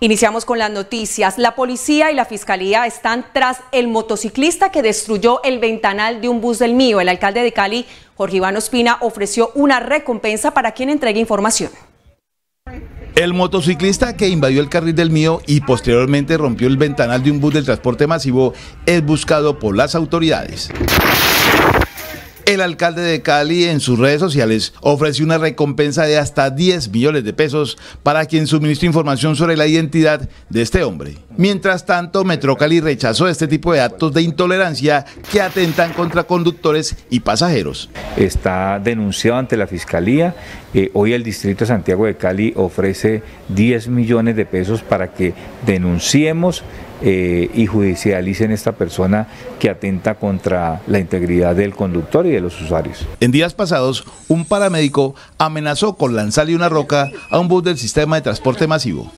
Iniciamos con las noticias. La policía y la fiscalía están tras el motociclista que destruyó el ventanal de un bus del mío. El alcalde de Cali, Jorge Iván Ospina, ofreció una recompensa para quien entregue información. El motociclista que invadió el carril del mío y posteriormente rompió el ventanal de un bus del transporte masivo es buscado por las autoridades. El alcalde de Cali en sus redes sociales ofreció una recompensa de hasta 10 millones de pesos para quien suministre información sobre la identidad de este hombre. Mientras tanto, Metro Cali rechazó este tipo de actos de intolerancia que atentan contra conductores y pasajeros. Está denunciado ante la Fiscalía. Eh, hoy el Distrito Santiago de Cali ofrece 10 millones de pesos para que denunciemos eh, y judicialicen esta persona que atenta contra la integridad del conductor y de los usuarios. En días pasados, un paramédico amenazó con lanzarle una roca a un bus del sistema de transporte masivo.